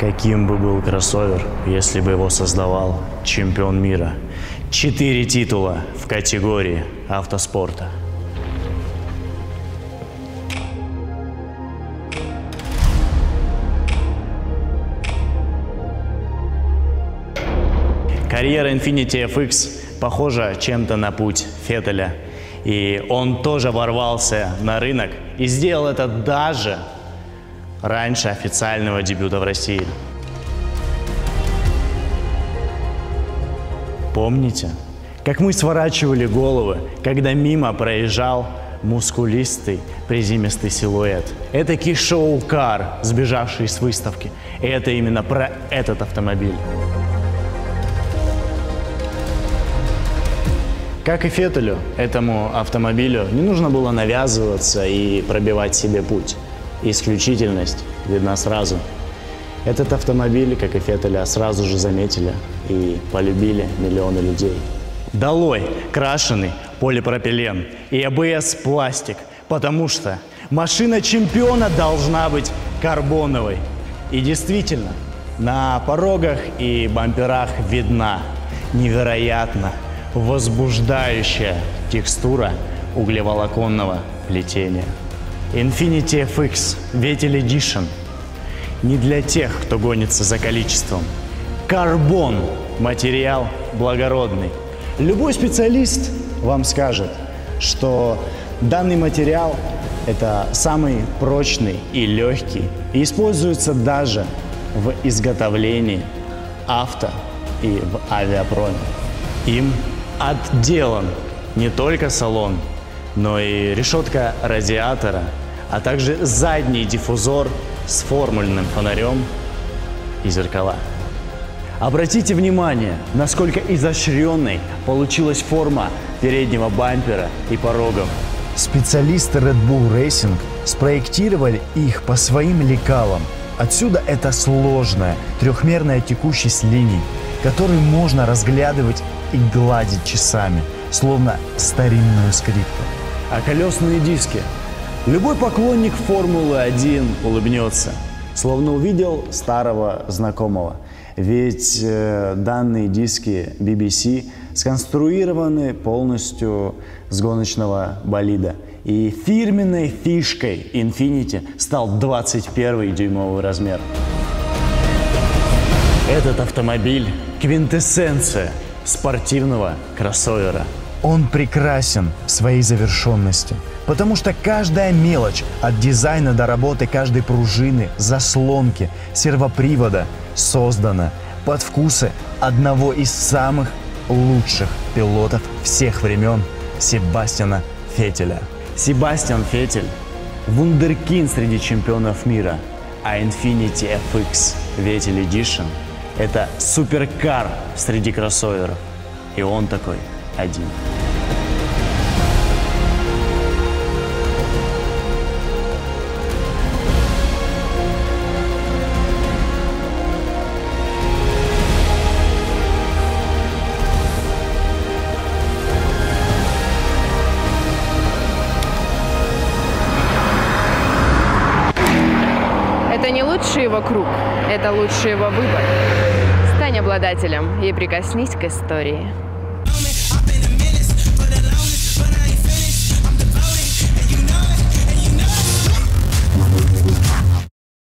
Каким бы был кроссовер, если бы его создавал чемпион мира? Четыре титула в категории автоспорта. Карьера Infiniti FX похожа чем-то на путь Феттеля. И он тоже ворвался на рынок и сделал это даже раньше официального дебюта в России. Помните, как мы сворачивали головы, когда мимо проезжал мускулистый, приземистый силуэт. Это шоу-кар, сбежавший с выставки. И это именно про этот автомобиль. Как и Феттелю, этому автомобилю не нужно было навязываться и пробивать себе путь. Исключительность видна сразу. Этот автомобиль, как и Феттеля, сразу же заметили и полюбили миллионы людей. Долой крашеный полипропилен и АБС-пластик, потому что машина чемпиона должна быть карбоновой. И действительно, на порогах и бамперах видна невероятно возбуждающая текстура углеволоконного плетения. Infinity FX Vetel Edition не для тех, кто гонится за количеством. Карбон – материал благородный. Любой специалист вам скажет, что данный материал – это самый прочный и легкий, и используется даже в изготовлении авто и в авиапроме. Им отделан не только салон, но и решетка радиатора, а также задний диффузор с формульным фонарем и зеркала. Обратите внимание, насколько изощренной получилась форма переднего бампера и порогов. Специалисты Red Bull Racing спроектировали их по своим лекалам. Отсюда это сложная трехмерная текущесть линий, которую можно разглядывать и гладить часами, словно старинную скрипку. А колесные диски? Любой поклонник Формулы-1 улыбнется, словно увидел старого знакомого. Ведь э, данные диски BBC сконструированы полностью с гоночного болида. И фирменной фишкой Infinity стал 21-дюймовый размер. Этот автомобиль – квинтэссенция спортивного кроссовера. Он прекрасен своей завершенности, потому что каждая мелочь от дизайна до работы каждой пружины, заслонки, сервопривода создана под вкусы одного из самых лучших пилотов всех времен Себастьяна Фетеля. Себастьян Фетель – вундеркин среди чемпионов мира, а Infiniti FX Vettel Edition – это суперкар среди кроссоверов. И он такой один. Это не лучший его круг, это лучший его выбор. Стань обладателем и прикоснись к истории.